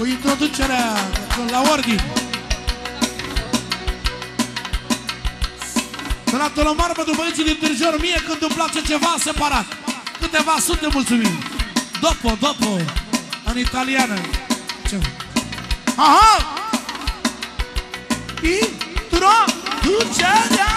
cu introducerea la ordine. Donatul Omar pentru băieții din Târjor, mie când îmi place ceva separat. Câteva sute mulțumim. Dopo, dopo, în italiană. Ce? Aha! Introducerea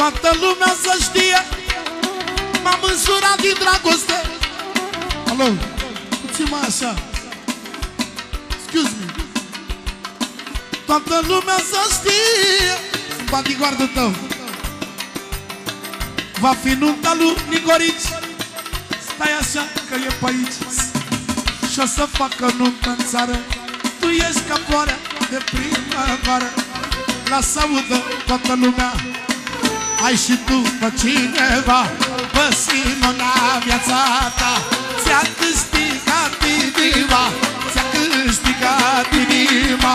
Toată lumea să știe. M-am însurat din dragoste. Alo, puțin mai așa. Excuse me. Toată lumea să știe. Sunt bodyguardul tău. Va fi nunta lui Nicorici Stai așa că e pe aici. Și o să facă nuntă în țară. Tu ești ca floarea de primăvară. Lasă audă toată lumea ai și tu pe cineva Pe Simona viața ta. Ți-a câștigat inima Ți-a câștigat inima.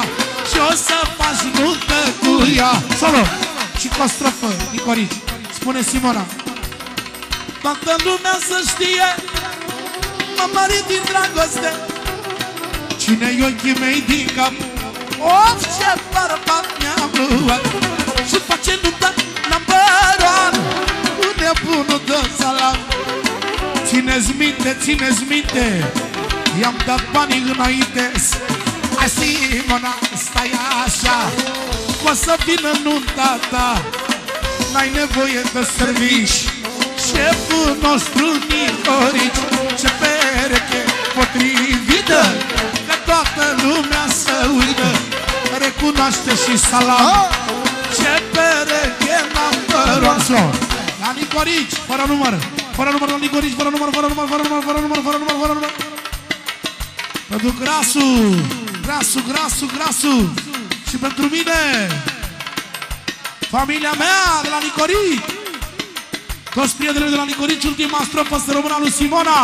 Și o să faci nuntă cu ea. Solo! Și cu o strofă, Nicorici. Spune Simona. Toată lumea să știe M-am mărit din dragoste. Cine-i ochii mei din cap Of, ce bărbat mi-am luat Și face nuntă number one Cu nebunul de salam. Țineți minte, țineți minte I-am dat banii înainte. Hai Simona, stai așa O să vină nunta ta. N-ai nevoie de servici Șeful nostru Nicorici Ce pereche potrivită Recunoaște și salam. Ce pereche number one La Nicorici, fără număr Fără număr la Nicorici, fără număr, fără număr, fără număr, fără număr, fără număr, fără număr. Pentru Grasu Grasu, Grasu, Grasu. Și pentru mine Familia mea de la Nicorici. Toți prietenii de la Nicorici Ultima strofă să rămână lui Simona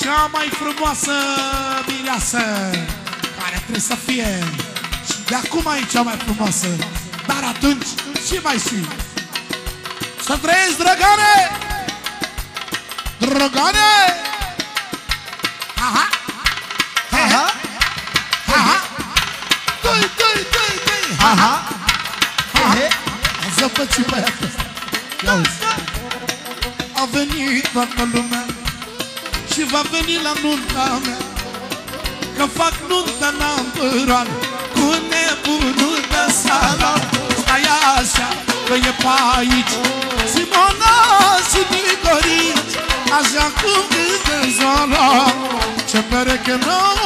Cea mai frumoasă mireasă Care trebuie să fie Și de acum e cea mai frumoasă. Dar atunci și mai și Să trăiești, drăgane! Drăgane! Aha! Aha! Aha! Doi, doi, doi, doi Aha! Aha! A zăpăcit băiatul ăsta Ia uzi A venit toată lumea Și va veni la nunta mea Că fac nunta în ambăroan Cu nebunul de salon Stai așa că e pe aici. Simona și Nicorici Așa cum câte zona Ce pereche nou